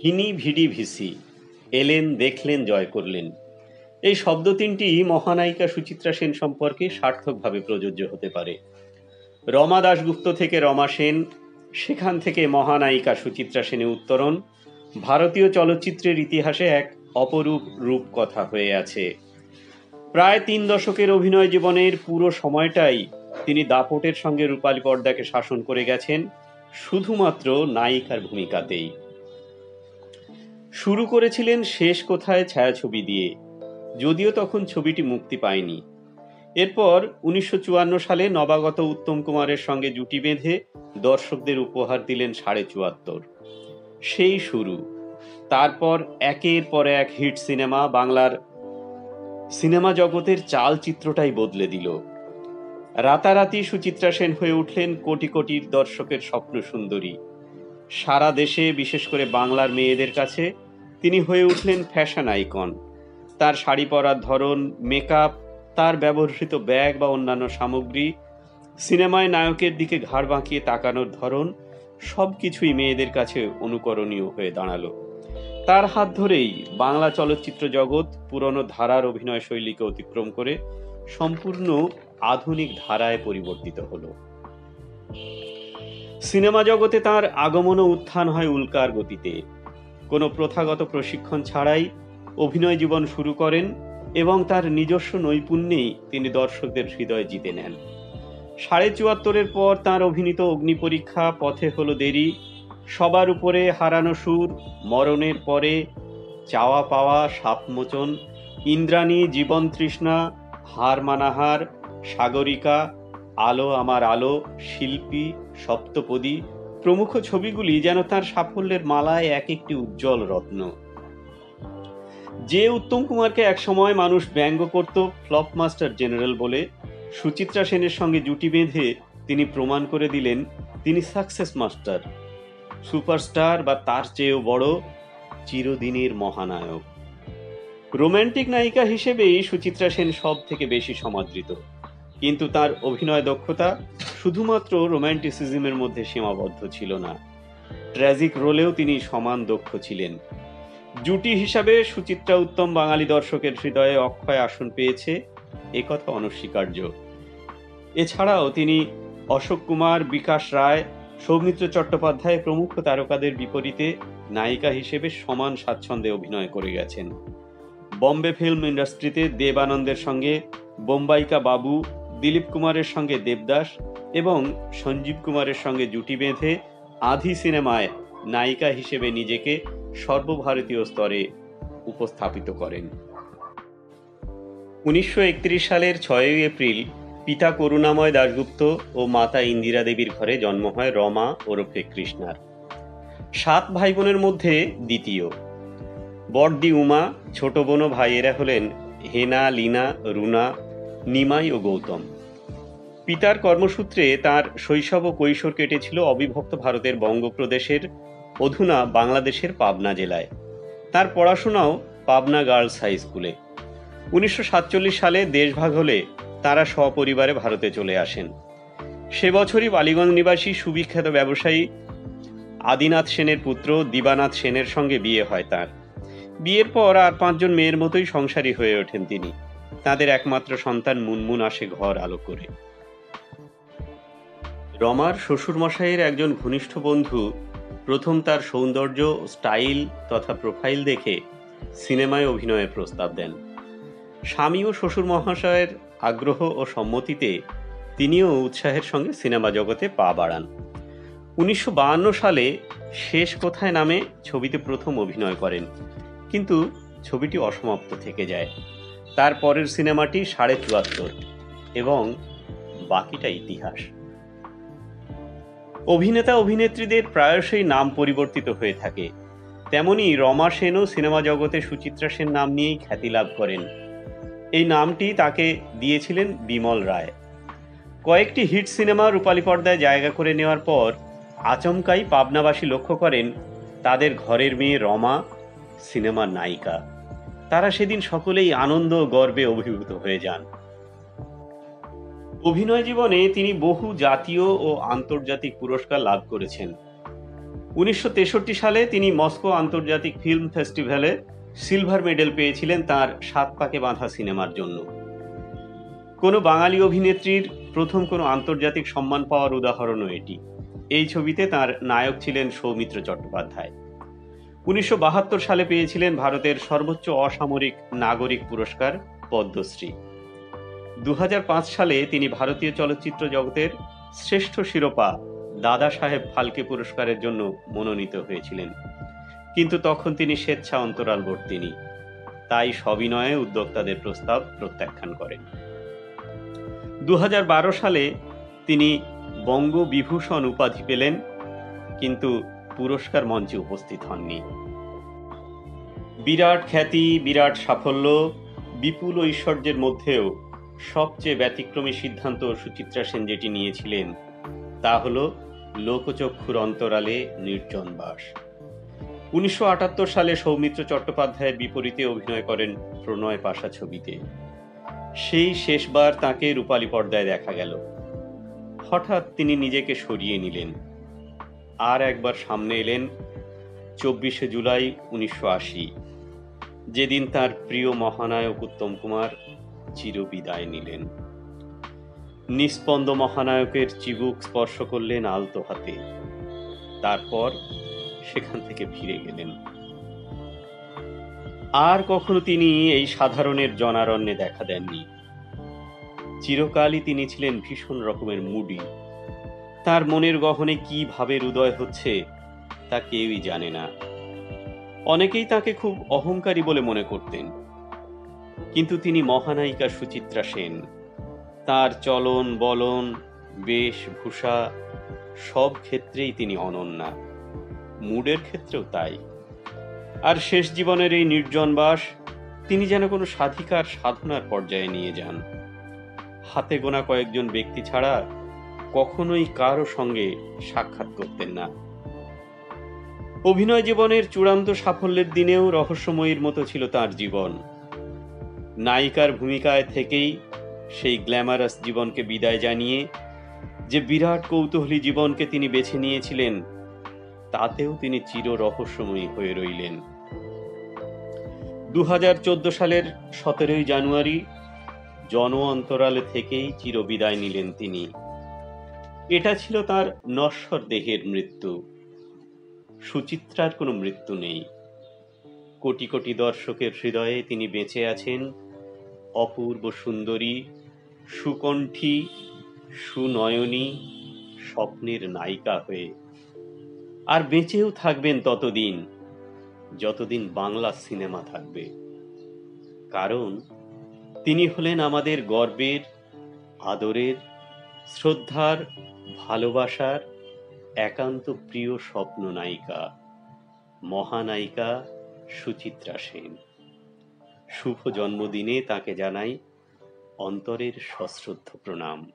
Veni vidi vici, এলেন দেখলেন জয় করলেন। এই শব্দ তিনটি মহানায়িকা সুচিত্রা সেন সম্পর্কে সার্থকভাবে প্রযোজ্য হতে পারে। রমা দাশগুপ্ত থেকে রমা সেন, সেখান থেকে মহানায়িকা সুচিত্রা সেনে উত্তরণ। ভারতীয় চলচ্চিত্রের ইতিহাসে এক অপরূপ রূপকথা হয়ে আছে। প্রায় তিন দশকের অভিনয় জীবনের পুরো সময়টাই তিনি দাপটের সঙ্গে রূপালী পর্দাকে শাসন করে গেছেন, শুধুমাত্র নায়িকার ভূমিকাতেই। শুরু করেছিলেন শেষ কোথায় ছায়াছবি দিয়ে, যদিও তখন ছবিটি মুক্তি পায়নি। এরপর উনিশশো চুয়ান্ন সালে নবাগত উত্তম কুমারের সঙ্গে জুটি বেঁধে দর্শকদের উপহার দিলেন সাড়ে চুয়াত্তর। সেই শুরু। তারপর একের পর এক হিট সিনেমা বাংলার সিনেমা জগতের চাল চিত্রটাই বদলে দিল। রাতারাতি সুচিত্রা সেন হয়ে উঠলেন কোটি কোটির দর্শকের স্বপ্ন সুন্দরী সারা দেশে, বিশেষ করে বাংলার মেয়েদের কাছে তিনি হয়ে উঠলেন ফ্যাশন আইকন। তার শাড়ি পরার ধরন, মেকআপ, তার ব্যবহৃত ব্যাগ বা অন্যান্য সামগ্রী, সিনেমায় নায়কের দিকে ঘাড় বাঁকিয়ে তাকানোর ধরন সব কিছুই মেয়েদের কাছে অনুকরণীয় হয়ে দাঁড়াল। তার হাত ধরেই বাংলা চলচ্চিত্র জগৎ পুরনো ধারার অভিনয় শৈলীকে অতিক্রম করে সম্পূর্ণ আধুনিক ধারায় পরিবর্তিত হলো। সিনেমা জগতে তার আগমন উত্থান হয় উল্কার গতিতে। কোনো প্রথাগত প্রশিক্ষণ ছাড়াই অভিনয় জীবন শুরু করেন এবং তার নিজস্ব নৈপুণ্যেই তিনি দর্শকদের হৃদয় জিতে নেন। সাড়ে চুয়াত্তরের পর তার অভিনীত অগ্নিপরীক্ষা পথে হলো দেরি। সবার উপরে হারানো সুর, মরণের পরে চাওয়া পাওয়া সাপমোচন, ইন্দ্রাণী, জীবন তৃষ্ণা, হার মানাহার, সাগরিকা, আলো আমার আলো, শিল্পী, সপ্তপদী প্রমুখ ছবিগুলি যেন তার সাফল্যের মালায় এক একটি উজ্জ্বল রত্ন। যে উত্তম কুমারকে একসময় মানুষ ব্যঙ্গ করত ফ্লপ মাস্টার জেনারেল বলে, সুচিত্রা সেনের সঙ্গে জুটি বেঁধে তিনি প্রমাণ করে দিলেন তিনি সাকসেস মাস্টার। সুপারস্টার বা তার চেয়েও বড় চিরদিনের মহানায়ক। রোম্যান্টিক নায়িকা হিসেবেই সুচিত্রা সেন সব থেকে বেশি সমাদৃত। কিন্তু তার অভিনয় দক্ষতা শুধুমাত্র রোম্যান্টিসিজমের মধ্যে সীমাবদ্ধ ছিল না। ট্র্যাজিক রোলেও তিনি সমান দক্ষ ছিলেন। জুটি হিসাবে সুচিত্রা উত্তম বাঙালি দর্শকের হৃদয়ে অক্ষয় আসন পেয়েছে একথা অনস্বীকার্য। এছাড়াও তিনি অশোক কুমার, বিকাশ রায়, সৌমিত্র চট্টোপাধ্যায় প্রমুখ তারকাদের বিপরীতে নায়িকা হিসেবে সমান স্বাচ্ছন্দ্যে অভিনয় করে গেছেন। বম্বে ফিল্ম ইন্ডাস্ট্রিতে দেব আনন্দের সঙ্গে বোম্বাইকা বাবু দিলীপ কুমারের সঙ্গে দেবদাস এবং সঞ্জীব কুমারের সঙ্গে জুটি বেঁধে আধি সিনেমায় নায়িকা হিসেবে নিজেকে সর্বভারতীয় স্তরে উপস্থাপিত করেন। উনিশশো একত্রিশ সালের ছয়ই এপ্রিল পিতা করুণাময় দাশগুপ্ত ও মাতা ইন্দিরা দেবীর ঘরে জন্ম হয় রমা ওরফে কৃষ্ণার। সাত ভাই বোনের মধ্যে দ্বিতীয়। বড়দি উমা, ছোট বোন ভাইয়েরা হলেন হেনা, লিনা, রুনা নিমাই ও গৌতম। পিতার কর্মসূত্রে তার শৈশব ও কৈশোর কেটেছিল অবিভক্ত ভারতের বঙ্গপ্রদেশের অধুনা বাংলাদেশের পাবনা জেলায়। তার পড়াশোনাও পাবনা গার্লস হাই স্কুলে। উনিশশো সাতচল্লিশ সালে দেশভাগ হলে তারা সপরিবারে ভারতে চলে আসেন। সে বছরই বালিগঞ্জ নিবাসী সুবিখ্যাত ব্যবসায়ী আদিনাথ সেনের পুত্র দিবানাথ সেনের সঙ্গে বিয়ে হয় তার। বিয়ের পর আর পাঁচজন মেয়ের মতোই সংসারী হয়ে ওঠেন তিনি। তাদের একমাত্র সন্তান মুনমুন আসে ঘর আলো করে। রমার শ্বশুরমশাইয়ের একজন ঘনিষ্ঠ বন্ধু প্রথম তার সৌন্দর্য, স্টাইল তথা প্রোফাইল দেখে সিনেমায় অভিনয়ের প্রস্তাব দেন। স্বামী ও শ্বশুর মহাশয়ের আগ্রহ ও সম্মতিতে তিনিও উৎসাহের সঙ্গে সিনেমা জগতে পা বাড়ান। উনিশশো বায়ান্ন সালে শেষ কোথায় নামে ছবিতে প্রথম অভিনয় করেন, কিন্তু ছবিটি অসমাপ্ত থেকে যায়। তার পরের সিনেমাটি সাড়ে চুয়াত্তর, এবং বাকিটা ইতিহাস। অভিনেতা অভিনেত্রীদের প্রায়শই নাম পরিবর্তিত হয়ে থাকে। তেমনি রমা সেনও সিনেমা জগতে সুচিত্রা সেন নাম নিয়েই খ্যাতি লাভ করেন। এই নামটি তাকে দিয়েছিলেন বিমল রায়। কয়েকটি হিট সিনেমা রূপালী পর্দায় জায়গা করে নেওয়ার পর আচমকাই পাবনাবাসী লক্ষ্য করেন, তাদের ঘরের মেয়ে রমা সিনেমার নায়িকা। তারা সেদিন সকলেই আনন্দ গর্বে অভিভূত হয়ে যান। অভিনয় জীবনে তিনি বহু জাতীয় ও আন্তর্জাতিক পুরস্কার লাভ করেছেন। উনিশশো তেষট্টি সালে তিনি মস্কো আন্তর্জাতিক ফিল্ম ফেস্টিভ্যালে সিলভার মেডেল পেয়েছিলেন তার সাত পাকে বাঁধা সিনেমার জন্য। কোনো বাঙালি অভিনেত্রীর প্রথম কোনো আন্তর্জাতিক সম্মান পাওয়ার উদাহরণও এটি। এই ছবিতে তার নায়ক ছিলেন সৌমিত্র চট্টোপাধ্যায়। উনিশশো বাহাত্তর সালে পেয়েছিলেন ভারতের সর্বোচ্চ অসামরিক নাগরিক পুরস্কার, পদ্মশ্রী। দু হাজার পাঁচ সালে তিনি ভারতীয় চলচ্চিত্র জগতের শ্রেষ্ঠ শিরোপা দাদা সাহেব ফালকে পুরস্কারের জন্য মনোনীত হয়েছিলেন। কিন্তু তখন তিনি স্বেচ্ছা অন্তরালবর্তিনী তাই সবিনয়ে উদ্যোক্তাদের প্রস্তাব প্রত্যাখ্যান করেন। দু হাজার বারো সালে তিনি বঙ্গবিভূষণ উপাধি পেলেন, কিন্তু পুরস্কার মঞ্চে উপস্থিত হননি। বিরাট খ্যাতি, বিরাট সাফল্য, বিপুল ঐশ্বর্যের মধ্যেও সবচেয়ে ব্যতিক্রমী সিদ্ধান্ত সুচিত্রা সেন যেটি নিয়েছিলেন, তা হল লোকচক্ষুর অন্তরালে নির্জন বাস। উনিশশো আটাত্তর সালে সৌমিত্র চট্টোপাধ্যায়ের বিপরীতে অভিনয় করেন প্রণয় পাশা ছবিতে। সেই শেষবার তাকে রূপালী পর্দায় দেখা গেল। হঠাৎ তিনি নিজেকে সরিয়ে নিলেন। আর একবার সামনে এলেন চব্বিশে জুলাই উনিশশো আশি। যেদিন তার প্রিয় মহানায়ক উত্তম কুমার চিরবিদায় নিলেন। নিস্পন্দ মহানায়কের চিবুক স্পর্শ করলেন আলতো হাতে। তারপর সেখান থেকে ফিরে গেলেন। আর কখনো তিনি এই সাধারণের জনারণ্যে দেখা দেননি। চিরকালই তিনি ছিলেন ভীষণ রকমের মুডি। তার মনের গহনে কি ভাবের হচ্ছে, তা কেউই জানে না। অনেকেই তাকে খুব অহংকারী বলে মনে করতেন। কিন্তু তিনি মহানায়িকা সুচিত্রা সেন। তার চলন, বলন বেশভূষা সব ক্ষেত্রেই তিনি অনন্যা। মুডের ক্ষেত্রেও তাই। আর শেষ জীবনের এই নির্জন বাস, তিনি যেন কোনো সাধিকার সাধনার পর্যায়ে নিয়ে যান। হাতে গোনা কয়েকজন ব্যক্তি ছাড়া কখনোই কারও সঙ্গে সাক্ষাৎ করতেন না। অভিনয় জীবনের চূড়ান্ত সাফল্যের দিনেও রহস্যময়ীর মতো ছিল তার জীবন। নায়িকার ভূমিকায় থেকেই সেই গ্ল্যামারাস জীবনকে বিদায় জানিয়ে যে বিরাট কৌতূহলী জীবনকে তিনি বেছে নিয়েছিলেন, তাতেও তিনি চির রহস্যময়ী হয়ে রইলেন। দু হাজার চোদ্দ সালের সতেরোই জানুয়ারি জন অন্তরালে থেকেই চিরবিদায় নিলেন তিনি। এটা ছিল তার নশ্বর দেহের মৃত্যু। সুচিত্রার কোনো মৃত্যু নেই। কোটি কোটি দর্শকের হৃদয়ে তিনি বেঁচে আছেন। অপূর্ব সুন্দরী, সুকণ্ঠী, সুনয়নী, স্বপ্নের নায়িকা হয়ে। আর বেঁচেও থাকবেন ততদিন, যতদিন বাংলা সিনেমা থাকবে। কারণ তিনি হলেন আমাদের গর্বের, আদরের শ্রদ্ধার, ভালোবাসার, একান্ত প্রিয় স্বপ্ন নায়িকা, মহানায়িকা সুচিত্রা সেন। শুভ জন্মদিনে তাকে জানাই অন্তরের সশ্রদ্ধ প্রণাম।